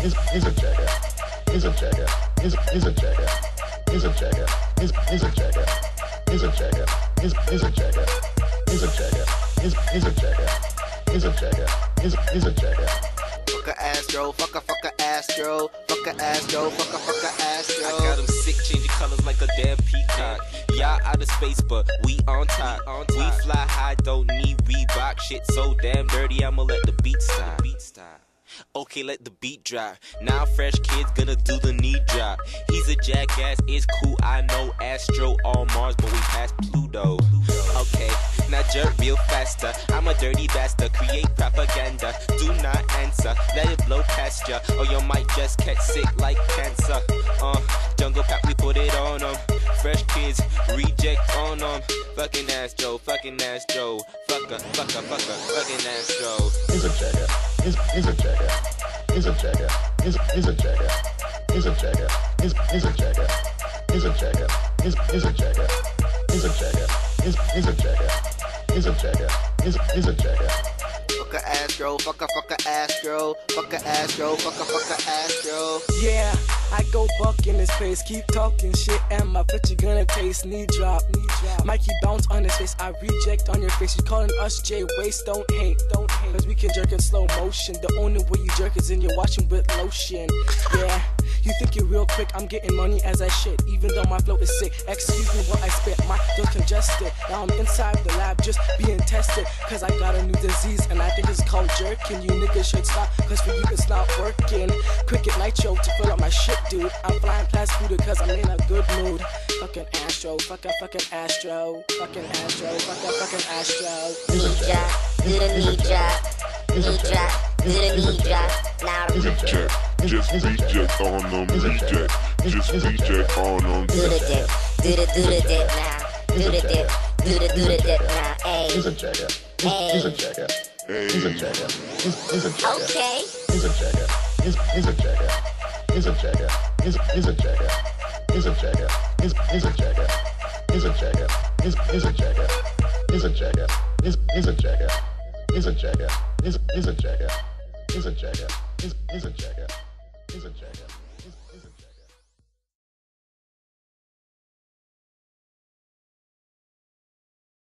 He's he's a jagger. He's a jagger. He's he's a jagger. He's a jagger. He's he's a jagger. He's a jagger. He's he's a jagger. He's a jagger. He's he's a jagger. He's a jagger. He's he's a jagger. Fuck a Astro, fuck a fuck a Astro, fuck a Astro, fuck a fuck a Astro. I got them sick, changing colors like a damn peacock. Y'all out of space, but we on top. We fly high, don't need Reebok. Shit so damn dirty, I'ma let the Okay, let the beat drop. Now Fresh Kidz gonna do the knee drop. He's a jackass, it's cool. I know Astro on Mars, but we passed Pluto. Okay, now jerk real faster. I'm a dirty bastard, create propaganda. Do not answer, let it blow past ya, or you might just catch sick like cancer. Uh, jungle pop, we put it on 'em. Fresh Kidz, reject on 'em. Fucking Astro, fucking Astro. Fucker, fucker, fucker, fucking Astro. He's a jagger. He's he's a jagger. He's a jagger. He's he's a jagger. He's a jagger. He's he's a jagger. He's a jagger. He's he's a jagger. He's a jagger. He's he's a jagger. He's a jagger. He's he's a jagger. Astro, fuck a fuck a Astro, fuck a Astro, fuck a fuck a Astro. Yeah, I go buck in his face, keep talking shit, and my you gonna taste. Knee drop, knee drop. Mikey bounce on his face, I reject on your face. You calling us J waste, don't hate, don't hate. Cause we can jerk in slow motion. The only way you jerk is in your washing with lotion. Yeah. You think you're real quick, I'm getting money as I shit, even though my flow is sick. Excuse me what I spit, my throat congested. Now I'm inside the lab just being tested, cause I got a new disease and I think it's called jerking. You niggas should stop, cause for you it's not working. Cricket nitro to fill up my shit, dude. I'm flying past Buddha cause I'm in a good mood. Fucking Astro, fucking fucking Astro, fucking Astro, fucking fucking Astro. Knee drop, the knee drop, knee drop, the knee drop. Now the Reject. Just reject on them, reject. Just reject on them. do the dip, do the do the dip now, do the dip, do the do the dip now. He's a Ayy, jagger. He's, he's a jagger. He's a Hey, jagger. He's, he's a jagger. okay. He's a jagger. He's, he's a jagger. He's a jagger. He's, he's a jagger. He's a jagger. He's, he's a jagger. He's a jagger. He's, he's a jagger. He's a jagger. He's, he's a jagger. He's a jagger. He's, he's a jagger. He's a jagger. He's a jagger. He's a jagger.